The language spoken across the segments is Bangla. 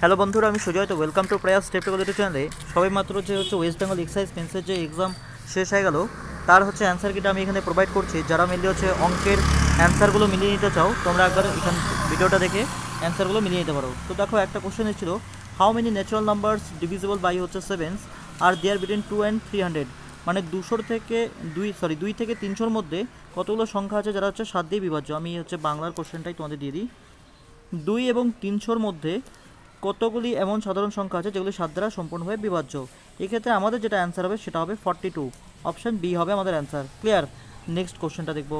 হ্যালো বন্ধুরা, আমি সুজয়, তো welcome to Prayas step technology চ্যানেলে সবাই মাত্র যে হচ্ছে ওয়েস্ট বেঙ্গল এক্সাইজ পেন্সের যে এক্সাম শেষ হয়ে গেল, তার হচ্ছে অ্যান্সার কিটা আমি এখানে প্রোভাইড করছি। যারা মেনলি হচ্ছে অঙ্কের অ্যান্সারগুলো মিলিয়ে নিতে চাও, তোমরা একবার এখান ভিডিওটা দেখে অ্যান্সারগুলো মিলিয়ে নিতে পারো। তো দেখো, একটা কোশ্চেন ছিল how many natural numbers divisible by হচ্ছে sevens R there between two and three hundred মানে দুশোর থেকে দুই সরি দুই থেকে তিনশোর মধ্যে কতগুলো সংখ্যা আছে যারা হচ্ছে সাত দিয়ে বিভাজ্য? আমি হচ্ছে বাংলার কোশ্চেনটাই তোমাদের দিয়ে দিই। দুই এবং তিনশোর মধ্যে কতগুলি এমন সাধারণ সংখ্যা আছে যেগুলি সাত দ্বারা সম্পূর্ণভাবে বিভাজ্য? এক্ষেত্রে আমাদের যেটা অ্যান্সার হবে সেটা হবে ফর্টি টু অপশান বি হবে আমাদের অ্যান্সার ক্লিয়ার নেক্সট কোশ্চেনটা দেখব।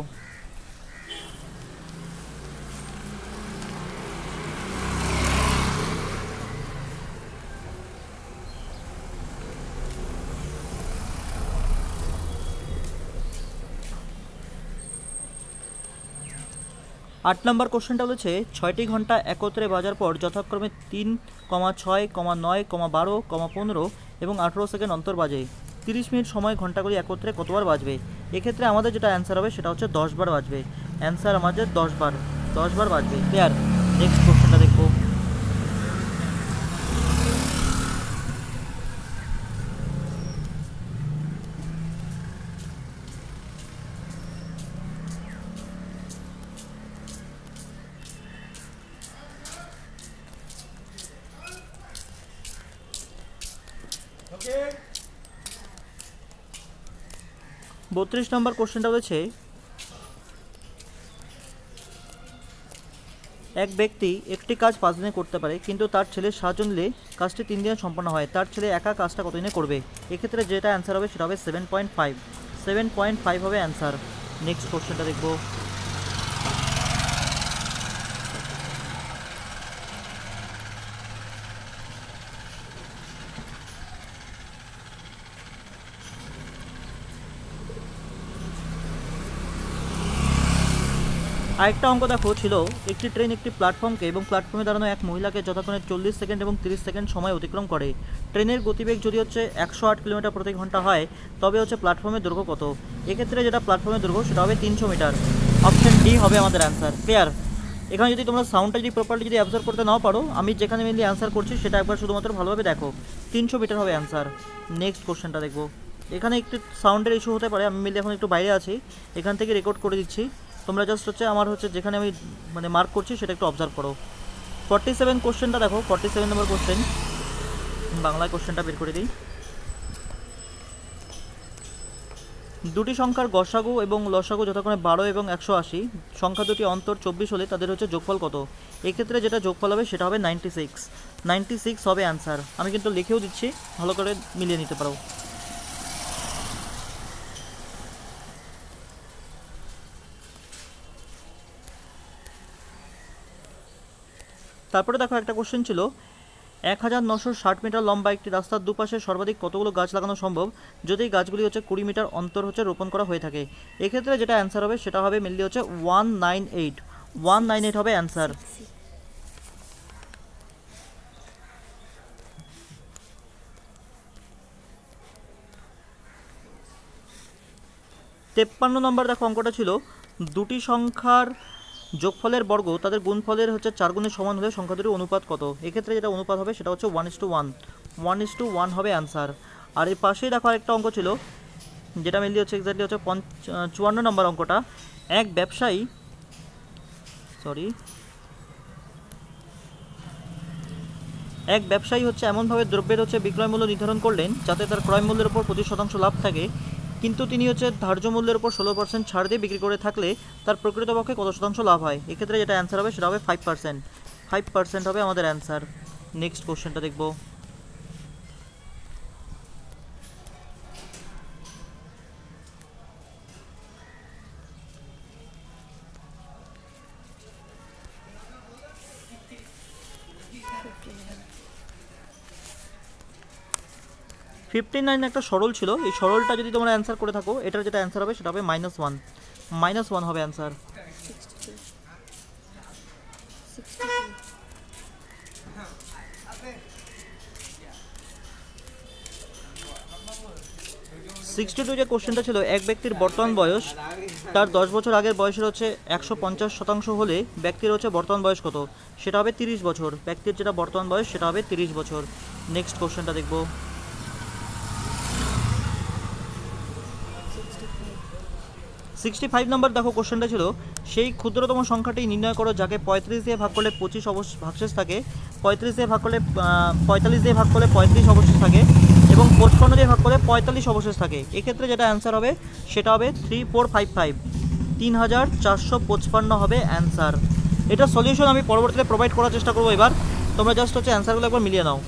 আট নম্বর কোশ্চেনটা বলেছে, ছয়টি ঘণ্টা একত্রে বাজার পর যথাক্রমে তিন, কমা ছয়, কমা নয়, কমা বারো, কমা পনেরো এবং আঠেরো সেকেন্ড অন্তর বাজে। তিরিশ মিনিট সময় ঘন্টাগুলি একত্রে কতবার বাজবে? এক্ষেত্রে আমাদের যেটা অ্যান্সার হবে সেটা হচ্ছে দশবার বাজবে। অ্যান্সার আমাদের দশবার দশবার দশ বার বাজবে। ক্লিয়ার? নেক্সট কোশ্চেনটা দেখব। বত্রিশ নম্বর কোশ্চেনটা রয়েছে, এক ব্যক্তি একটি কাজ পাঁচ দিনে করতে পারে, কিন্তু তার ছেলে সাহায্য নিলে কাজটি তিন দিনে সম্পন্ন হয়। তার ছেলে একা কাজটা কতদিনে করবে? এক্ষেত্রে যেটা অ্যান্সার হবে সেটা হবে seven point five seven point five হবে অ্যান্সার নেক্সট কোশ্চেনটা দেখব। আরেকটা অঙ্ক দেখো ছিল, একটি ট্রেন একটি প্ল্যাটফর্মকে এবং প্ল্যাটফর্মে দাঁড়ানো এক মহিলাকে যথাক্রমে চল্লিশ সেকেন্ড এবং তিরিশ সেকেন্ড সময় অতিক্রম করে। ট্রেনের গতিবেগ যদি হচ্ছে একশো আট কিলোমিটার প্রতি ঘণ্টা হয়, তবে হচ্ছে প্ল্যাটফর্মের দৈর্ঘ্য কত? এক্ষেত্রে যেটা প্ল্যাটফর্মের দৈর্ঘ্য, সেটা হবে তিনশো মিটার অপশন ডি হবে আমাদের অ্যান্সার ক্লিয়ার এখানে যদি তোমরা সাউন্ডটা যদি প্রপারলি যদি অ্যাবজার্ভ করতে নাও পারো, আমি যেখানে মেনলি অ্যান্সার করছি, সেটা একবার শুধুমাত্র ভালোভাবে দেখো। তিনশো মিটার হবে অ্যান্সার নেক্সট কোশ্চেনটা দেখব। এখানে একটু সাউন্ডের ইস্যু হতে পারে, আমি মেনলি এখন একটু বাইরে আছি। এখান থেকে রেকর্ড করে দিচ্ছি। তোমরা জাস্ট হচ্ছে আমার হচ্ছে যেখানে আমি মানে মার্ক করছি সেটা একটু অবজার্ভ করো। ফর্টি সেভেন কোশ্চেনটা দেখো ফর্টি সেভেন নম্বর কোশ্চেন বাংলায় কোশ্চেনটা বের করে দিই। দুটি সংখ্যার গসাগু এবং লসাগু যথাক্রমে বারো এবং একশো আশি। সংখ্যা দুটি অন্তর চব্বিশ হলে তাদের হচ্ছে যোগফল কত? এক্ষেত্রে যেটা যোগফল হবে সেটা হবে নাইনটি সিক্স নাইনটি সিক্স হবে অ্যান্সার আমি কিন্তু লিখেও দিচ্ছি, ভালো করে মিলিয়ে নিতে পারো। তারপরে দেখো একটা কোশ্চেন ছিল, এক হাজার নশো ষাট মিটার লম্বা একটি রাস্তার দুপাশে সর্বাধিক কতগুলো গাছ লাগানো সম্ভব? যদি এই গাছগুলি হচ্ছে কুড়ি মিটার অন্তর হচ্ছে রোপণ করা হয়ে থাকে, এক্ষেত্রে যেটা অ্যান্সার হবে সেটা হবে মেনলি হচ্ছে one nine eight one nine eight হবে অ্যান্সার তেপ্পান্ন নম্বর দেখো অঙ্কটা ছিল, দুটি সংখ্যার যোগফলের বর্গ, তাদের গুণফলের হচ্ছে চার গুণের সমান হলে সংখ্যা দুটির অনুপাত কত? এক্ষেত্রে যেটা অনুপাত হবে সেটা হচ্ছে one is two one one is two one হবে অ্যান্সার আর এই পাশেই দেখো আরেকটা অঙ্ক ছিল, যেটা মেনলি হচ্ছে এক্স্যাক্টলি হচ্ছে পঞ্চ চুয়ান্ন নম্বর অঙ্কটা। এক ব্যবসায়ী সরি এক ব্যবসায়ী হচ্ছে এমনভাবে দ্রব্যের হচ্ছে বিক্রয় মূল্য নির্ধারণ করলেন যাতে তার ক্রয় মূল্যের উপর পঁচিশ শতাংশ লাভ থাকে। কিন্তু তিনি হচ্ছে ধার্য মূল্যের উপর ষোলো পার্সেন্ট ছাড় দিয়ে বিক্রি করে থাকলে তার প্রকৃতপক্ষে কত শতাংশ লাভ হয়? এক্ষেত্রে যেটা অ্যান্সার হবে সেটা হবে ফাইভ পার্সেন্ট ফাইভ পার্সেন্ট হবে আমাদের অ্যান্সার নেক্সট কোশ্চেনটা দেখব। ফিফটি নাইন একটা সরল ছিল। এই সরলটা যদি তোমরা অ্যান্সার করে থাকো, এটার যেটা অ্যান্সার হবে সেটা হবে মাইনাস ওয়ান মাইনাস ওয়ান হবে অ্যান্সার সিক্সটি টু যে কোশ্চেনটা ছিল, এক ব্যক্তির বর্তমান বয়স, তার দশ বছর আগের বয়সের হচ্ছে একশো পঞ্চাশ শতাংশ হলে ব্যক্তির হচ্ছে বর্তমান বয়স কত? সেটা হবে তিরিশ বছর। ব্যক্তির যেটা বর্তমান বয়স, সেটা হবে তিরিশ বছর। নেক্সট কোশ্চেনটা দেখব। সিক্সটি ফাইভ নম্বর দেখো কোশ্চেনটা ছিল, সেই ক্ষুদ্রতম সংখ্যাটি নির্ণয় করো যাকে পঁয়ত্রিশ দিয়ে ভাগ করলে পঁচিশ অবশ্য ভাগশেষ থাকে, পঁয়ত্রিশ দিয়ে ভাগ করলে পঁয়তাল্লিশ দিয়ে ভাগ করলে পঁয়ত্রিশ অবশেষ থাকে এবং পঁচপন্ন দিয়ে ভাগ করলে পঁয়তাল্লিশ অবশেষ থাকে। এক্ষেত্রে যেটা অ্যান্সার হবে, সেটা হবে থ্রি ফোর ফাইভ ফাইভ তিন হাজার চারশো পঁচপান্ন হবে অ্যান্সার এটা সলিউশন আমি পরবর্তীতে প্রোভাইড করার চেষ্টা করব এবার। তোমরা জাস্ট হচ্ছে অ্যান্সারগুলো একবার মিলিয়ে নাও।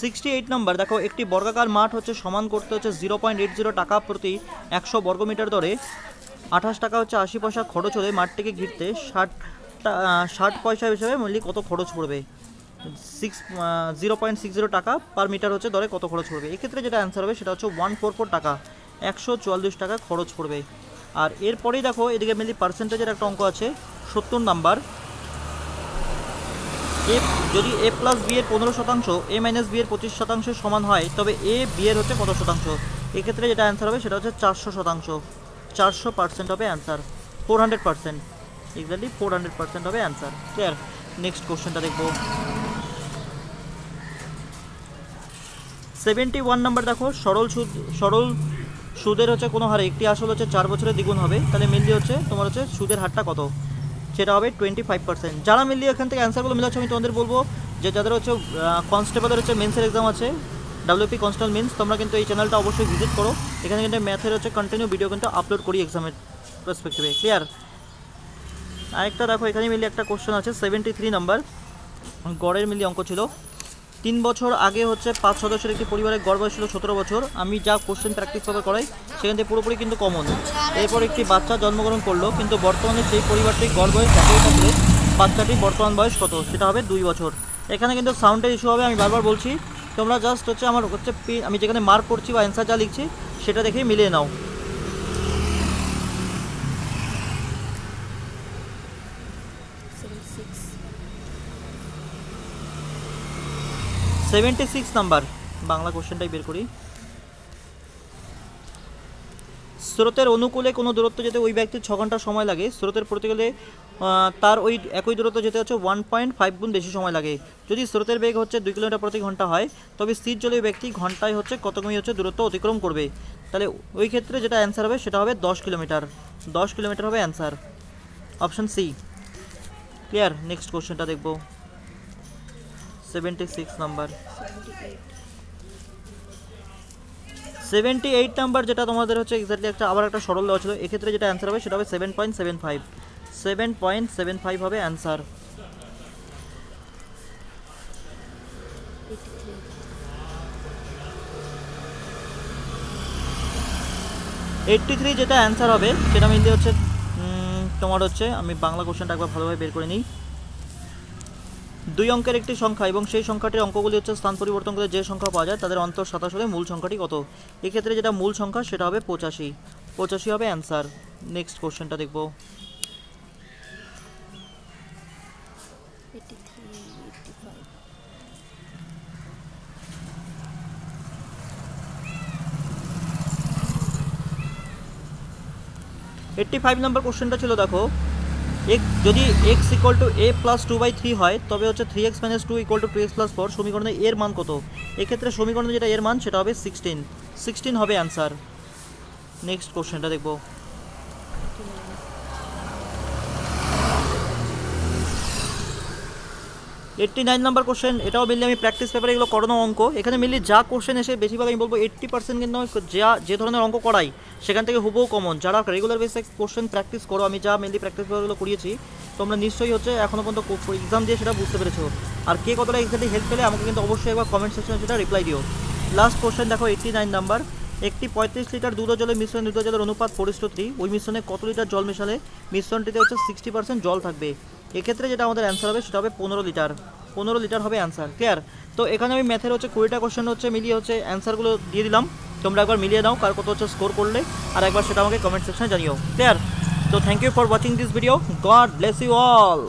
সিক্সটি এইট নাম্বার দেখো, একটি বর্গাকার মাঠ হচ্ছে, সমান করতে হচ্ছে জিরো পয়েন্ট এইট জিরো টাকা প্রতি একশো বর্গমিটার দরে। আঠাশ টাকা হচ্ছে আশি পয়সা খরচ হলে মাঠটিকে ঘিরতে ষাট ষাট পয়সা হিসেবে মূল্য কত খরচ পড়বে? Six zero point six zero টাকা পার মিটার হচ্ছে দরে কত খরচ পড়বে? এক্ষেত্রে যেটা অ্যান্সার হবে সেটা হচ্ছে ওয়ান ফোর ফোর টাকা, একশো চুয়াল্লিশ টাকা খরচ পড়বে। আর এরপরেই দেখো, এদিকে মেনলি পার্সেন্টেজের একটা অঙ্ক আছে, সত্তর নাম্বার এ, যদি এ প্লাস বি এর পনেরো শতাংশ, এ মাইনাস বি এর পঁচিশ শতাংশের সমান হয়, তবে এ বি এর হচ্ছে কত শতাংশ। এক্ষেত্রে যেটা অ্যান্সার হবে, সেটা হচ্ছে চারশো শতাংশ। চারশো পার্সেন্ট হবে answer four hundred percent exactly four hundred percent হবে অ্যান্সার ক্লিয়ার নেক্সট কোশ্চেনটা দেখব। সেভেন্টি ওয়ান নাম্বার দেখো, সরল সুদ, সরল সুদের হচ্ছে কোনো হারে, একটি আসল হচ্ছে চার বছরের দ্বিগুণ হবে। তাহলে মেনলি হচ্ছে তোমার হচ্ছে সুদের হারটা কত? সেটা হবে টোয়েন্টি ফাইভ পার্সেন্ট যারা মিলিয়ে এখান থেকে অ্যান্সারগুলো মিলাচ্ছে, আমি তোমাদের বলব যে যাদের হচ্ছে কনস্টেবলের হচ্ছে মেন্সের এক্সাম আছে ডাব্লিউপি কনস্টেবল মেন্স তোমরা কিন্তু এই চ্যানেলটা অবশ্যই ভিজিট করো। এখানে কিন্তু ম্যাথের হচ্ছে কন্টিনিউ ভিডিও কিন্তু আপলোড করি এক্সামের পার্সপেক্টিভে ক্লিয়ার আরেকটা দেখো, এখানে মিলিয়ে একটা কোশ্চেন আছে সেভেন্টি থ্রি নাম্বার গড়ের মিলিয়ে অঙ্ক ছিল। তিন বছর আগে হচ্ছে পাঁচ সদস্যের একটি পরিবারের গড় বয়স ছিল সতেরো বছর। আমি যা কোশ্চেন প্র্যাকটিস পেপার করাই, সেখান থেকে পুরোপুরি কিন্তু কমন এরপর একটি বাচ্চা জন্মগ্রহণ করল, কিন্তু বর্তমানে সেই পরিবারটির গড় বয়স একই থাকলে বাচ্চাটির বর্তমান বয়স কত? সেটা হবে দুই বছর। এখানে কিন্তু সাউন্ডের ইস্যু হবে, আমি বারবার বলছি, তোমরা জাস্ট হচ্ছে আমার হচ্ছে আমি যেখানে মার্ক করছি বা অ্যান্সার যা লিখছি, সেটা দেখেই মিলিয়ে নাও seventy six seventy six number Bangla কোশ্চেনটাই বের করি। স্রোতের অনুকূলে কোনো দূরত্ব যেতে ওই ব্যক্তির ছ ঘণ্টা সময় লাগে। স্রোতের পড়তে গেলে তার ওই একই দূরত্ব যেতে হচ্ছে ওয়ান পয়েন্ট ফাইভ গুণ বেশি সময় লাগে। যদি স্রোতের বেগ হচ্ছে দুই কিলোমিটার প্রতি ঘণ্টা হয়, তবে স্থির জলীয় ব্যক্তি ঘন্টায় হচ্ছে কত কিমি হচ্ছে দূরত্ব অতিক্রম করবে? তাহলে ওই ক্ষেত্রে যেটা অ্যান্সার হবে সেটা হবে দশ কিলোমিটার। দশ কিলোমিটার হবে answer option C clear next কোশ্চেনটা দেখব। Seventy six number seventy eight seventy eight number যেটা তোমাদের হচ্ছে এক্স্যাক্টলি একটা আবার একটা সরল দেওয়া ছিল। এক্ষেত্রে যেটা অ্যান্সার হবে সেটা হবে seven point seven five seven point seven five হবে answer eighty three eighty three যেটা অ্যান্সার হবে, সেটা মিলতে হচ্ছে তোমার হচ্ছে, আমি বাংলা কোশ্চেনটা একবার ভালোভাবে বের করে নিই। দুই অঙ্কের একটি সংখ্যা এবং সেই সংখ্যাটির অঙ্কগুলি হচ্ছে স্থান পরিবর্তন করে যে সংখ্যা পাওয়া যায় তাদের অন্তর সাতাশ হলে মূল সংখ্যাটি কত? এক্ষেত্রে যেটা মূল সংখ্যা সেটা হবে পঁচাশি। পঁচাশি হবে অ্যান্সার। নেক্সট কোশ্চেনটা দেখব। এইট্টি ফাইভ নাম্বার কোশ্চেনটা ছিল, দেখো। এক যদি X equal to A plus two by three হয়, তবে হচ্ছে three X minus two equal to two X plus four সমীকরণে এর মান কত? এক্ষেত্রে সমীকরণে যেটা এর মান, সেটা হবে সিক্সটিন সিক্সটিন হবে অ্যান্সার নেক্সট কোশ্চেনটা দেখব eighty nine eighty nine number question এটাও মিললে আমি প্র্যাকটিস পেপারে এগুলো করানো অঙ্ক। এখানে মিললে যা কোশ্চেন এসে বেশিরভাগ আমি বলব এইট্টি পার্সেন্ট কিন্তু যা, যে ধরনের অঙ্ক করাই, সেখান থেকে হুবহু কমন যারা রেগুলার বেসে কোশ্চেন প্র্যাকটিস করো, আমি যা মেনলি প্র্যাকটিস পেপারগুলো করিয়েছি, তোমরা নিশ্চয়ই হচ্ছে এখনও পর্যন্ত এক্সাম দিয়ে সেটা বুঝতে পেরেছ। আর কে কতটা এক্সাক্টলি হেল্প পেলে আমাকে কিন্তু অবশ্যই একবার কমেন্ট সেকশনে সেটা রিপ্লাই দিও। লাস্ট কোশ্চেন দেখো এইট্টি নাইন নাম্বার একটি পঁয়ত্রিশ লিটার দুধ জলের মিশ্রণ, দুধ জলের অনুপাত পরিস্থিতি ওই মিশ্রণে কত লিটার জল মেশালে? মিশ্রণটিতে হচ্ছে সিক্সটি পার্সেন্ট জল থাকবে। এক্ষেত্রে যেটা আমাদের অ্যান্সার হবে, সেটা হবে পনেরো লিটার পনেরো লিটার হবে অ্যান্সার ক্লিয়ার তো এখানে আমি ম্যাথের হচ্ছে কুড়িটা কোশ্চেন হচ্ছে মিলিয়ে হচ্ছে অ্যান্সারগুলো দিয়ে দিলাম। তোমরা একবার মিলিয়ে দাও কার কত হচ্ছে স্কোর করলে, আর একবার সেটা আমাকে কমেন্ট সেকশনে জানিও ক্লিয়ার তো thank you for watching this video God bless you all